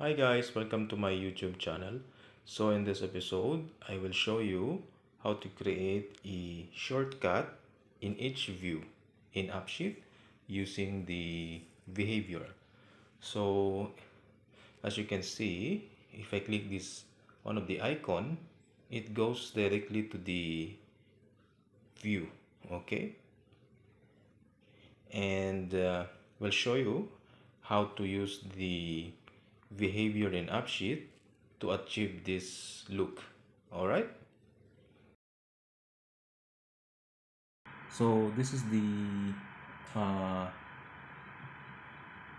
Hi guys, welcome to my YouTube channel. So in this episode, I will show you how to create a shortcut in each view in AppSheet using the behavior. So as you can see, if I click this one of the icon, it goes directly to the view, okay? And uh, we'll show you how to use the behavior in AppSheet to achieve this look. All right so this is the uh,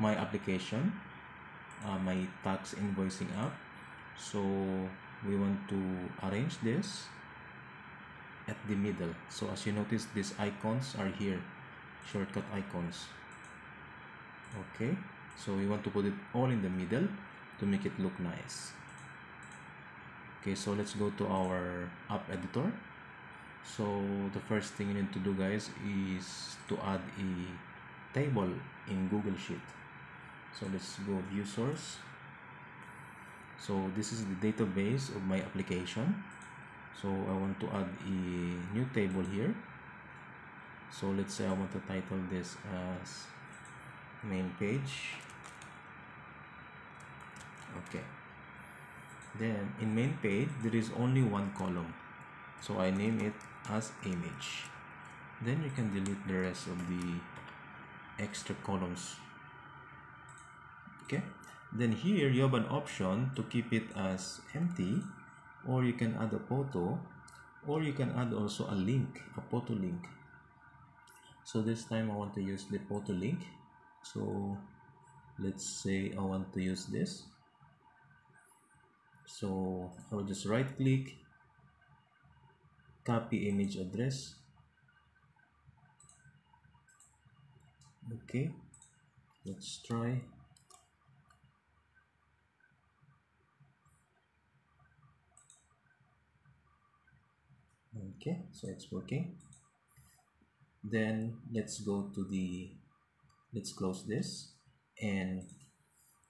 my application uh, my tax invoicing app. So we want to arrange this at the middle. So as you notice these icons are here shortcut icons. Okay so we want to put it all in the middle to make it look nice. Okay so let's go to our app editor. So the first thing you need to do guys is to add a table in google sheet. So let's go view source. So this is the database of my application. So i want to add a new table here. So let's say i want to title this as main page. Okay. Then in main page there is only one column. So I name it as image. Then you can delete the rest of the extra columns. Okay. Then here you have an option to keep it as empty or you can add a photo or you can add also a link a photo link. So this time I want to use the photo link so let's say I want to use this. So I'll just right click copy image address. Okay let's try. Okay so it's working. Then let's go to the let's close this and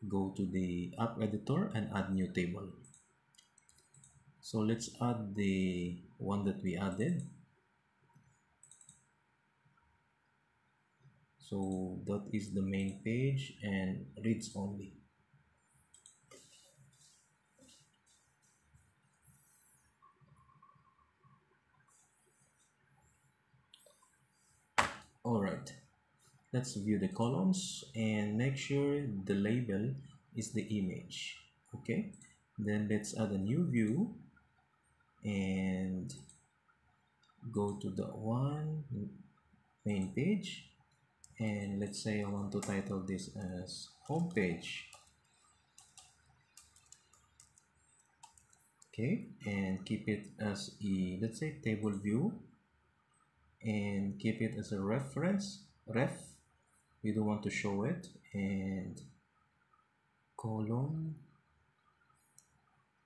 go to the app editor and add new table. So let's add the one that we added. So that is the main page and reads only. All right let's view the columns and make sure the label is the image okay? Then let's add a new view and go to the one main page. And let's say I want to title this as home page. Okay and keep it as a let's say table view. And keep it as a reference ref we don't want to show it. And column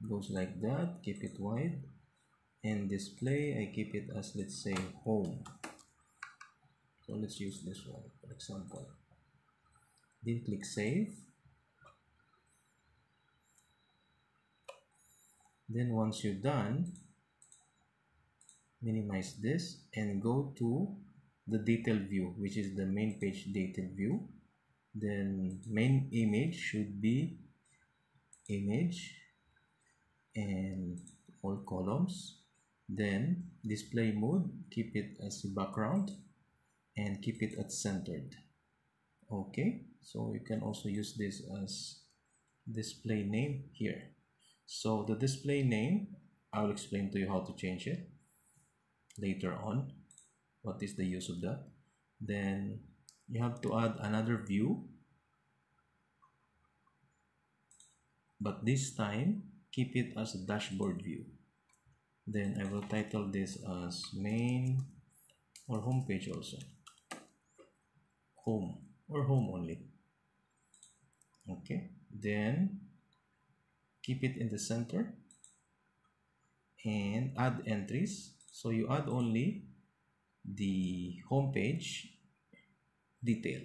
goes like that. Keep it wide. And display I keep it as let's say home. So let's use this one for example. Then click save. Then once you're done minimize this and go to the detail view which is the main page detail view. Then main image should be image and all columns. Then display mode keep it as a background and keep it at centered. Okay so you can also use this as display name here. So the display name I'll explain to you how to change it later on what is the use of that. Then you have to add another view. But this time keep it as a dashboard view. Then I will title this as main or home page also. Home or home only. Okay then keep it in the center and add entries. So you add only the home page detail.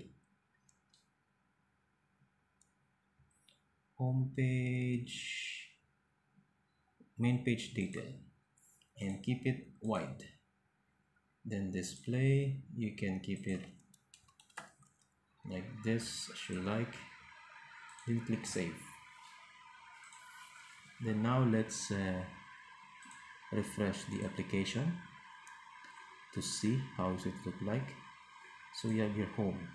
Home page main page detail. And keep it wide. Then display you can keep it like this as you like. Then click save. Then now let's uh, refresh the application to see how it look like. So we have your home.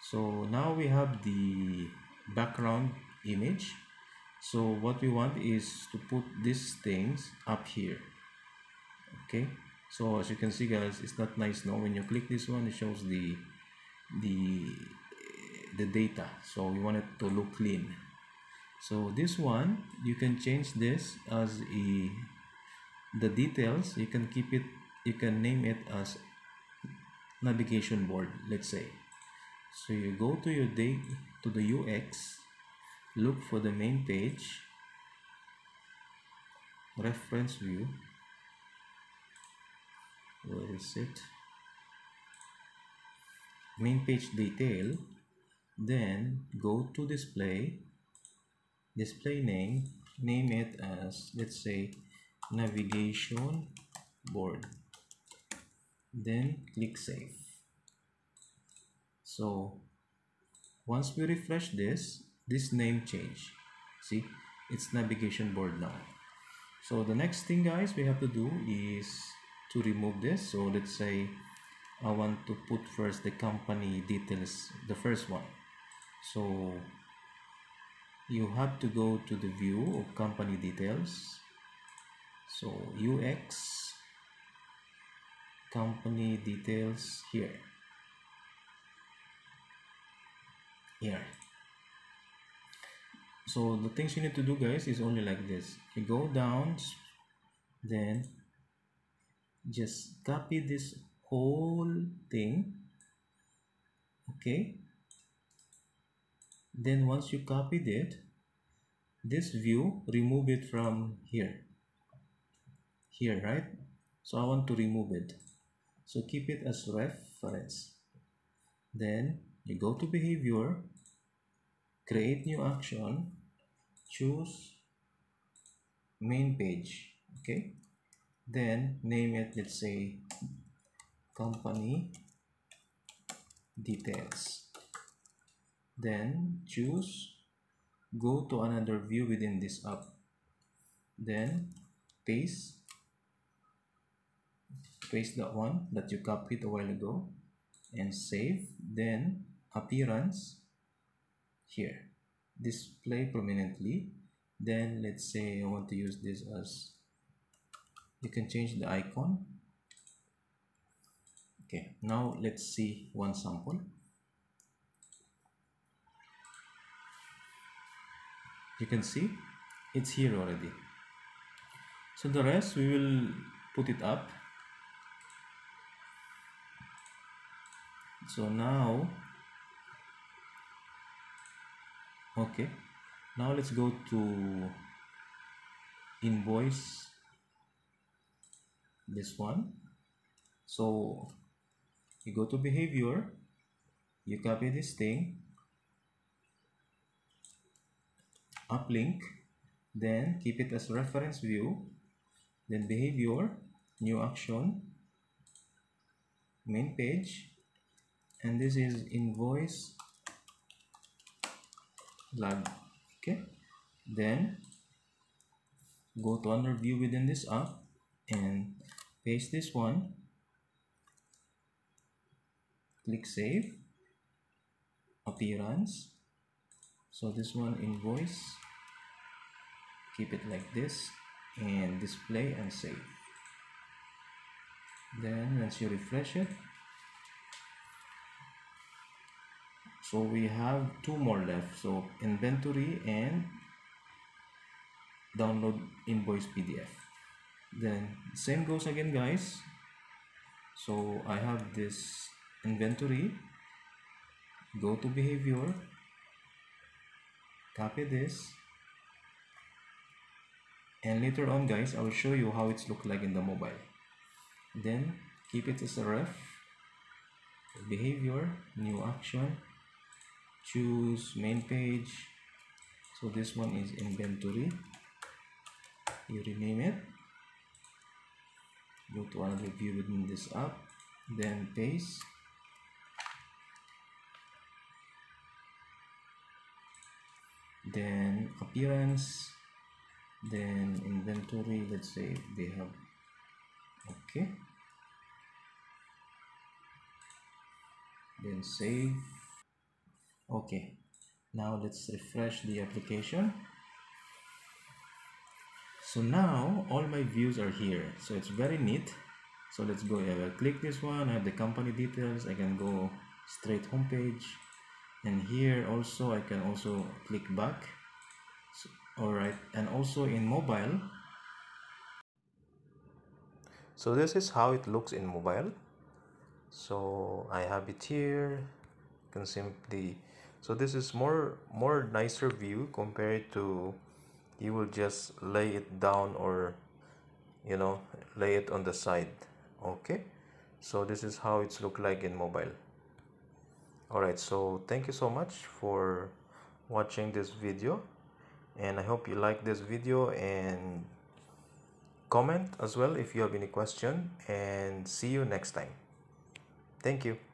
So now we have the background image. So what we want is to put these things up here. Okay? So as you can see guys it's not nice now when you click this one it shows the the the data. So we want it to look clean. So this one you can change this as a the details. You can keep it you can name it as navigation board let's say. So you go to your day to the UX look for the main page reference view. Where is it? Main page detail. Then go to display display name name it as let's say navigation board then click save. So once we refresh this this name change. See it's navigation board now. So the next thing guys we have to do is to remove this. So let's say I want to put first the company details the first one. So you have to go to the view of company details. So UX company details here. Here. So the things you need to do guys is only like this. You go down then just copy this whole thing okay? Then once you copied it this view remove it from here. Here right? So I want to remove it so keep it as reference. Then you go to behavior create new action choose main page okay? Then name it let's say company details. Then choose go to another view within this app. Then paste paste that one that you copied a while ago and save then appearance here. Display prominently. Then let's say I want to use this as you can change the icon. Okay now let's see one sample. You can see it's here already. So the rest we will put it up so now okay now let's go to invoice this one. So you go to behavior you copy this thing uplink then keep it as reference view then behavior new action main page and this is invoice log okay. Then go to under view within this app and paste this one. Click save appearance. So this one invoice keep it like this and display and save. Then once you refresh it so we have two more left. So inventory and download invoice pdf then same goes again guys. So i have this inventory. Go to behavior. Copy this. And later on guys I will show you how it's look like in the mobile. Then keep it as a ref. Behavior new action choose main page. So this one is inventory. You rename it. Go to another view within this app. Then paste. Then appearance. Then inventory. Let's say they have okay. Then save okay. Now let's refresh the application. So now all my views are here. So it's very neat. So let's go I will click this one. I have the company details. I can go straight homepage and here also I can also click back. So, all right. And also in mobile. So this is how it looks in mobile. So I have it here. You can simply so this is more more nicer view compared to you will just lay it down or you know lay it on the side. Okay? So this is how it's look like in mobile. Alright so thank you so much for watching this video. And I hope you like this video and comment as well if you have any question. And see you next time. Thank you